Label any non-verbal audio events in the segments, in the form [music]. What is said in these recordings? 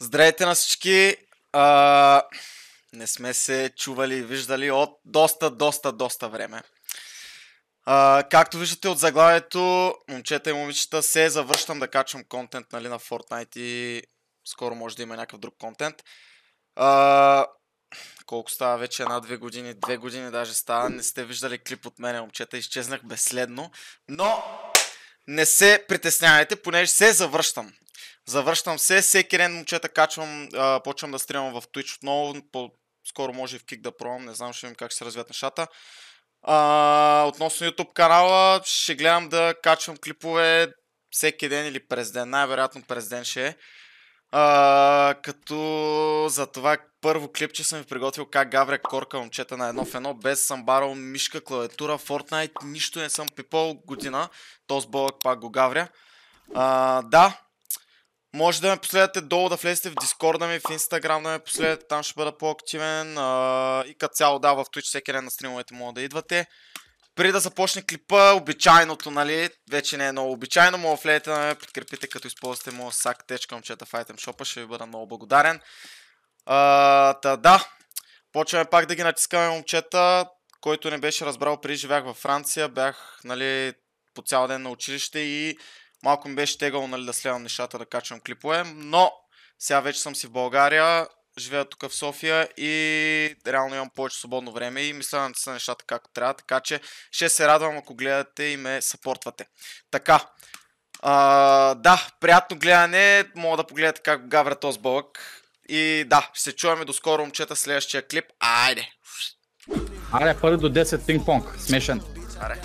Здравейте на всички! А, не сме се чували и виждали от доста, доста, доста време. А, както виждате от заглавието, момчета и момичета, се завършвам да качвам контент нали, на Fortnite и скоро може да има някакъв друг контент. А, колко става вече една-две години, две години даже става, не сте виждали клип от мене, момчета, изчезнах безследно, но не се притеснявайте, понеже се завръщам. Завръщам се, всеки ден момчета качвам, а, почвам да стримам в Twitch отново, по, скоро може и в Kick да пробвам, не знам, ще видим как ще се развият нещата. А, относно YouTube канала, ще гледам да качвам клипове всеки ден или през ден, най-вероятно през ден ще е. А, като за това първо клипче съм ви приготвил как гавря корка момчета на едно в едно, без съм барал мишка, клавиатура, Fortnite, нищо не съм пипал година, този бълък пак го гавря. А, да, може да ме последвате долу, да влезете в Дискорда ми, в Instagram да ме последвате, там ще бъда по-активен. А, и като цяло да, в Twitch всеки ден на стримовете мога да идвате. Преди да започне клипа, обичайното, нали, вече не е много обичайно, мога влезете да ме подкрепите, като използвате моят сак течка момчета в Item Shop, ще ви бъда много благодарен. А, та, да, почваме пак да ги натискаме момчета, който не беше разбрал, преди живях във Франция, бях, нали, по цял ден на училище и Малко ми беше тегало нали, да следвам нещата, да качвам клипове, но сега вече съм си в България, живея тук в София и реално имам повече свободно време и мисля да са нещата както трябва, така че ще се радвам ако гледате и ме съпортвате. Така, а, да, приятно гледане, мога да погледате как гавря този бълък и да, ще се чуваме до скоро момчета следващия клип. Айде! Аре, първи до 10 пинг-понг, смешен. Аре.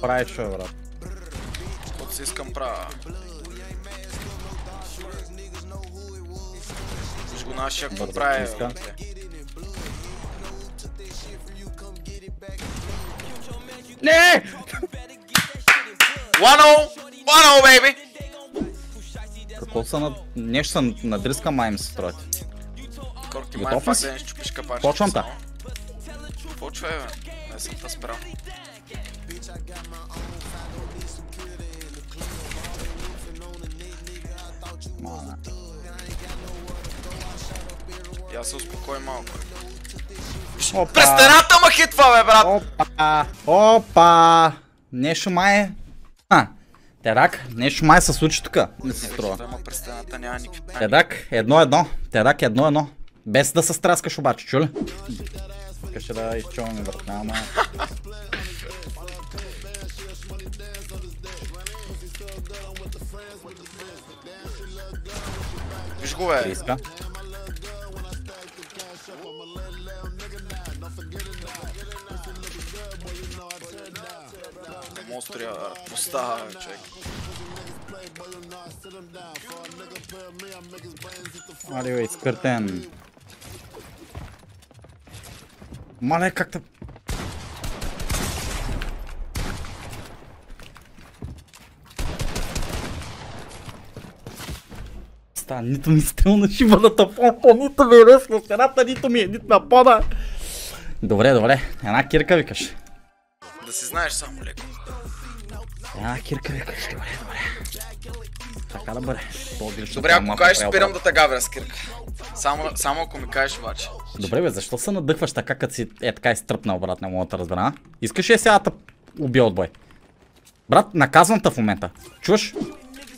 Прави шо, брат. Каквото си искам правя. Виж го нашия какво прави. Не! One-oh! One-oh, baby! Какво са на... Нещо са надръска май ми се струва. Корки, май пак да не щупиш капачки. Почвам та. Почвай, бе. Не съм. Мана. Я се успокой малко. Опа! През стената ма хитва, бе, брат! Опа! Опа! Нещо май е... А, Терак, нещо май се случи тук. Не се струва. Терак, едно-едно. Терак, едно-едно. Без да се страскаш обаче, чули? Искаше да изчуваме върхна, ама... Виж го, бе. Иска. Поставя, бе, човек. Али, бе, изкъртен. Мале, как те... Ста, нито ми стрелна шибаната помпа, нито ми е ръсна стената, нито ми е нито на пода. Добре, добре. Една кирка викаш. Да си знаеш само леко. Една кирка викаш. Добре, добре. Така да бъде. Добре, ако кажеш, спирам да те гавря с кирка. Само, само ако ми кажеш обаче. Добре бе, защо се надъхваш така, като си е така изтръпнал, брат, не мога да разбера, а? Искаш ли е сега да убия от бой? Брат, наказвам те в момента. Чуваш?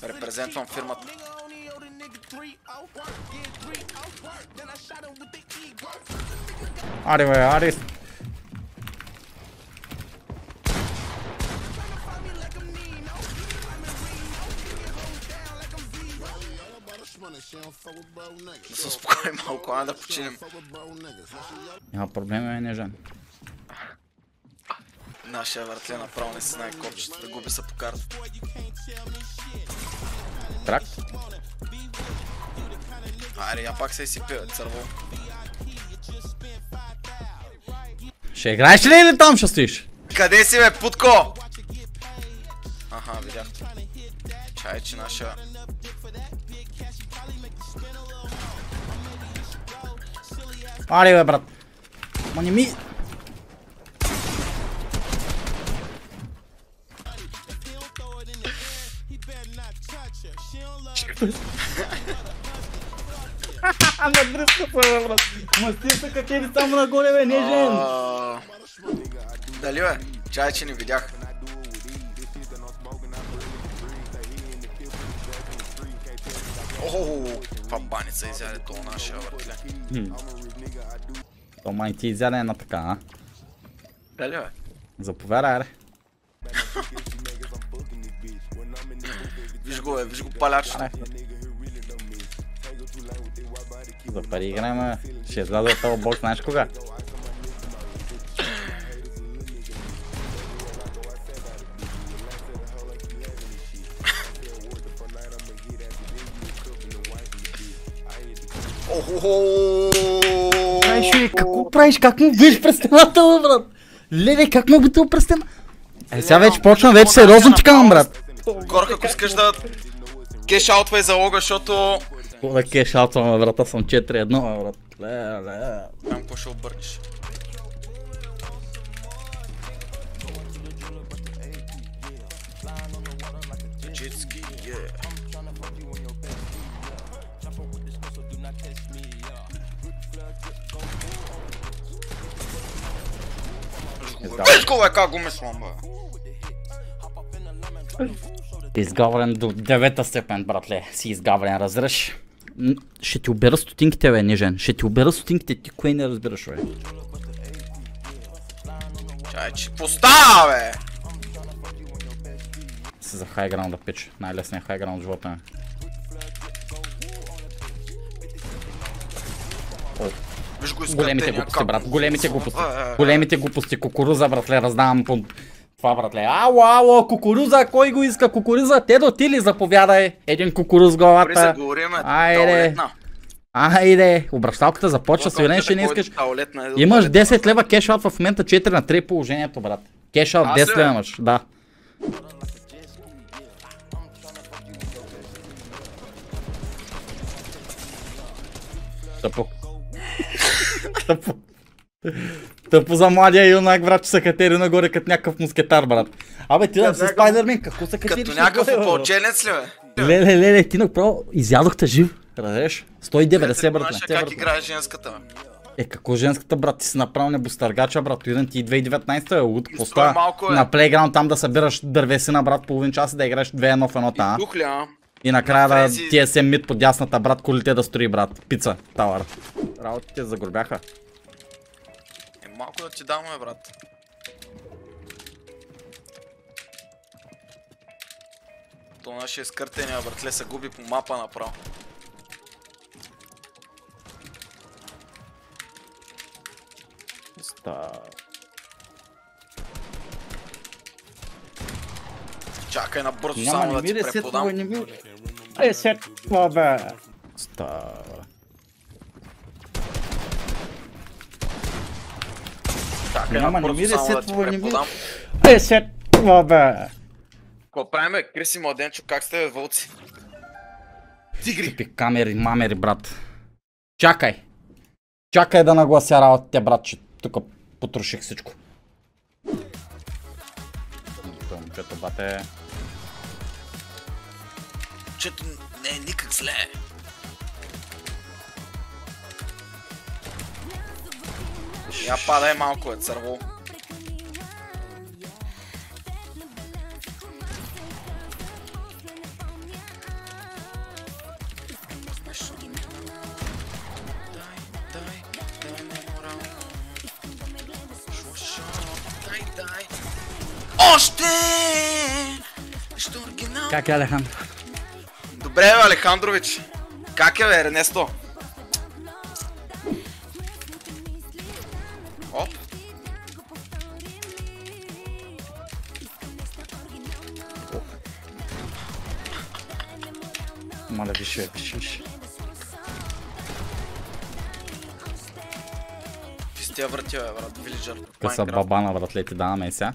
Репрезентвам фирмата. Аре бе, аре. Да се успокои малко, а да починем. Няма проблем, е нежен. Нашия въртле направо не си знае копчета, да губи се по карта. Трак. Айде, я пак се изсипи, църво. Ще играеш ли или там ще стоиш? Къде си, бе, путко? Аха, видях. Чай, че нашия... Аре бе, брат. Ма не ми... [laughs] Ама дръжка се, брат. Ма ти са катери само нагоре, бе, нежен. Дали бе? Чай, че не видях. Охо, каква баница изяде то нашия братле. То май ти изяде една така, а? Дали бе? Заповядай, аре. Виж го бе, виж го палячно. Аре. За пари играем, а. ще изляза от този бокс, знаеш кога? Правиш, бе, какво правиш? Как му биш през стената, бе, брат? Леле, как му битил през стената? Е, сега вече почна, вече сериозно ти казвам, брат. Горка, ако искаш да кеш аутвай залога, защото... Какво да кеш аутваме, брата, съм 4-1, бе, брат. Леле. Знам какво ще обърнеш. Бе, как го мислям, бе. Изгаврен до девета степен, братле. Си изгаврен, разбираш. М, Ще ти обера стотинките, бе, нежен. Ще ти обера стотинките, ти кое не разбираш, бе. Чай, че постава, бе. Си за хайграунд да пич. Най-лесният хайграунд в живота ми. Го Големите изкъртения, глупости, брат. го- Големите глупости. Е, е, е. Големите глупости. Кукуруза, братле, раздавам по... Това, братле. Ало, ало, кукуруза, кой го иска? Кукуруза, Тедо, ти ли заповядай? Един кукуруз главата. Айде. Айде, обращалката започва, сигурен, че не искаш. Имаш таолетна. 10 лева кешаут в момента 4 на 3 положението, брат. Кешаут Аз 10 ли, бе? лева имаш, да. Тъпо. Тъпо. Тъпо за младия юнак, брат, че са катери нагоре като някакъв мускетар, брат. Абе, ти да си Спайдермен, какво са катери? Като някакъв опълченец ли, бе? Леле, леле, ти направо изядохте жив. Разбираш? 190, брат. Как играе женската, бе? Е, какво женската, брат? Ти си направил небостъргача, брат. Иден ти 2019 е луд. Малко, е. На плейграунд там да събираш дървесина, брат, половин час и да играеш 2-1 в едно та. И накрая да ти е се мид по дясната, брат, колите да строи, брат. Пица, тауър. Работите загорбяха. Е, малко да ти дам, бе, брат. То нашия скъртения, братле, се губи по мапа направо. Чакай набързо само да ти преподам. не ми... Ресетва, бе. Става. Чакай Няма, не ми да ресетва, не ми-. Ресетва, бе. Какво правим, бе? Криси Младенчо, как сте, вълци? Тигри! Типи камери, мамери, брат. Чакай. Чакай да наглася работите, брат, че тук потроших всичко. Това момчето, бате. Чето не е никак зле. Я падай малко, е църво. Още! Ще оригинал. Как е, Алехандро? Добре, бе, Алехандрович. Как е, бе, Ернесто? Моля, виж, бе, виж, виж. Ти сте я вратя, бе, брат, Вилиджър. Къса бабана, братле, ти даваме и сега.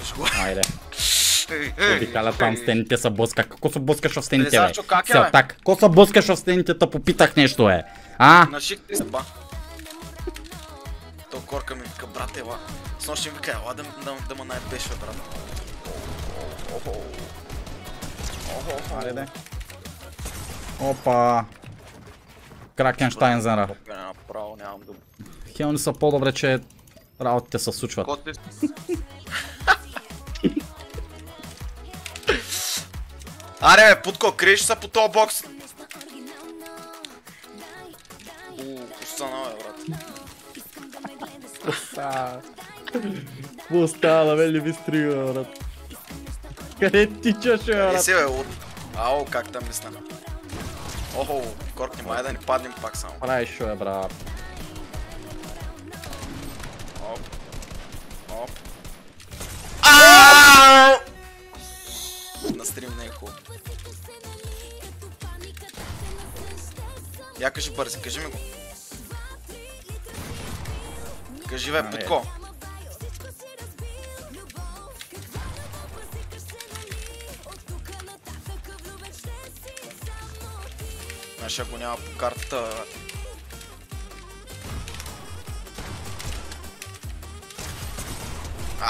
Виж го. Айде. Ей, ей, Обикаля там ей. стените са блъска. Какво се блъскаш в стените, бе? Трезачо, как е, Сега, бе? так. Какво се блъскаш в стените, те попитах нещо, е? А? На шик ти се ба. То корка ми вика, брат, ела. С нощи ми вика, ела да, да, да ме най-беш, бе, брат. Аре, де. Опа. Кракенштайнзера. Не, направо нямам дума. Хелни са по-добре, че работите се случват. [laughs] Аре, бе, Путко, криеш се по този бокс. Уу, остана, бе, брат. Какво става, бе, ли ви стрига, брат? Къде тичаш, бе, брат? си, бе, от... Ау, как там мисля. Охо, коркни, май да ни паднем пак само. Правиш, бе, брат. Оп. Оп. Ау! На стрим не е хубаво. Я кажи бързи, кажи ми го. Кажи бе, А, Петко. Нашия го няма по картата.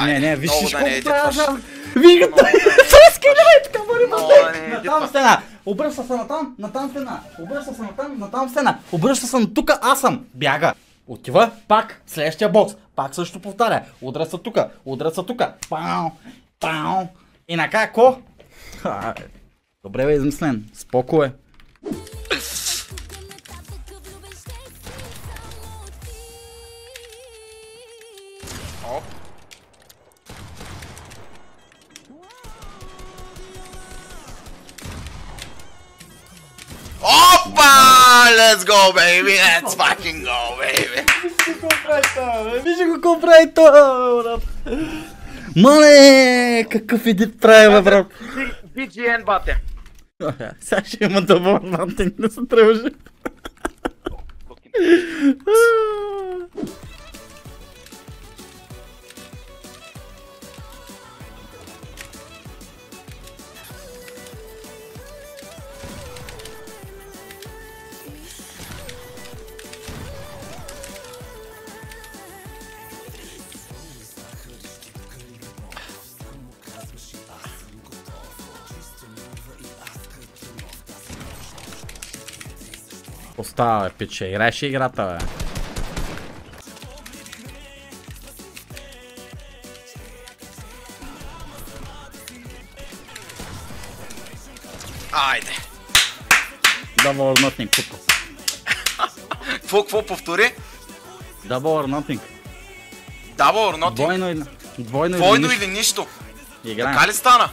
Не, не, виж да не да не Трески, давай, така бъде да не Натам стена. Обръща се натам, натам стена. Обръща се натам, натам стена. Обръща се на тука, аз съм. Бяга. Отива, пак, следващия бокс. Пак също повтаря. Удря се тука, удря се тука. Пау, пау. И накрая ко? Ха, Добре бе, измислен. Споко е. Let's go, baby! [laughs] Let's fucking go, baby! Виж го какво прави това, брат. Мале, какъв едит прави, брат. BGN, бате! Сега ще има дъбъл адвантинг, не се тръваше. Остава, бе, пиче. Играеш играта, бе. Айде! Double or nothing, путко. Какво, какво повтори? Double or nothing. Double or nothing? Двойно или... Двойно, Двойно или нищо. или нищо? Играем. Така ли стана?